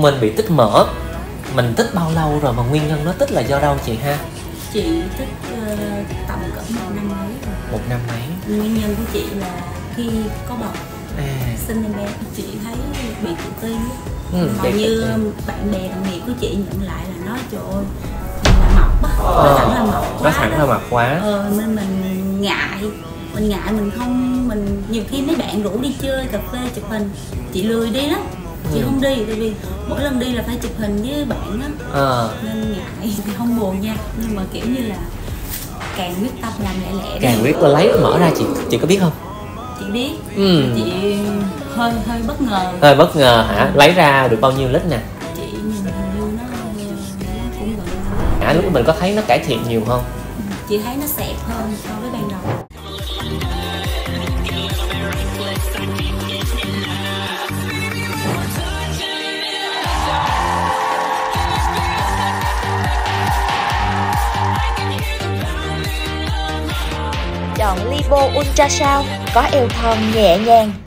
mình bị tích mỡ. Mình tích bao lâu rồi mà nguyên nhân nó tích là do đâu chị ha? Chị thích ờ, tầm cỡ một năm mấy rồi. Một năm mấy? Nguyên nhân của chị là khi có bầu à. Sinh em bé chị thấy bị tự ti ừ, hầu như bạn bè đồng nghiệp của chị nhận lại là nói trời ơi là mập á Ờ, nó thẳng là mập nó quá thẳng đó. ra mặt quá. Ờ, nên mình ngại mình ngại mình không mình nhiều khi mấy bạn rủ đi chơi cà phê chụp hình chị lười đi lắm chị Ừ. không đi tại vì mỗi lần đi là phải chụp hình với bạn á. Ờ. Nên ngại thì không buồn nha. Nhưng mà kiểu như là càng quyết tâm làm lẹ lẹ đi. càng quyết tôi lấy mở ra chị chị có biết không? Chị biết. Ừ. chị hơi hơi bất ngờ. Hơi bất ngờ hả? Lấy ra được bao nhiêu lít nè? Chị nhìn như nó, cũng gần hả? Lúc đó mình có thấy nó cải thiện nhiều không? Chị thấy nó xẹp hơn so với ban đầu Chọn Libo Ultrasound có eo thon nhẹ nhàng.